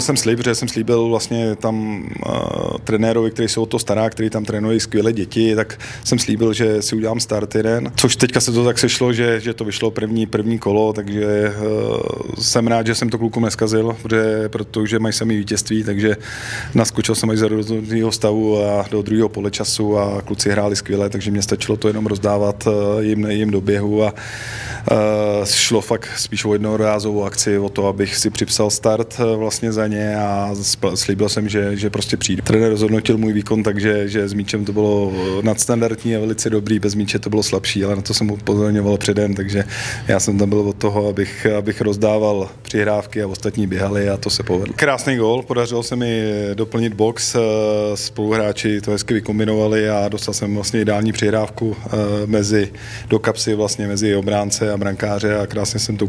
Jsem slib, že jsem slíbil vlastně tam uh, trenérovi, který se o to stará, který tam trénuje skvělé děti, tak jsem slíbil, že si udělám start jeden. Což teďka se to tak sešlo, že, že to vyšlo první, první kolo, takže uh, jsem rád, že jsem to klukům neskazil, protože, protože mají sami vítězství, takže naskočil jsem až za druhého stavu a do druhého polečasu a kluci hráli skvěle, takže mě stačilo to jenom rozdávat uh, jim, jim do běhu a šlo fakt spíš o jednorázovou akci, o to, abych si připsal start uh, vlastně za ně a slíbil jsem, že, že prostě přijde. Trenér rozhodnotil můj výkon, takže že s míčem to bylo nadstandardní a velice dobrý, bez míče to bylo slabší, ale na to jsem upozorňoval předem, takže já jsem tam byl od toho, abych, abych rozdával přihrávky a ostatní běhali a to se povedlo. Krásný gol, podařilo se mi doplnit box, spoluhráči to hezky vykombinovali a dostal jsem vlastně ideální přihrávku mezi, do kapsy vlastně mezi obránce a brankáře a krásně jsem to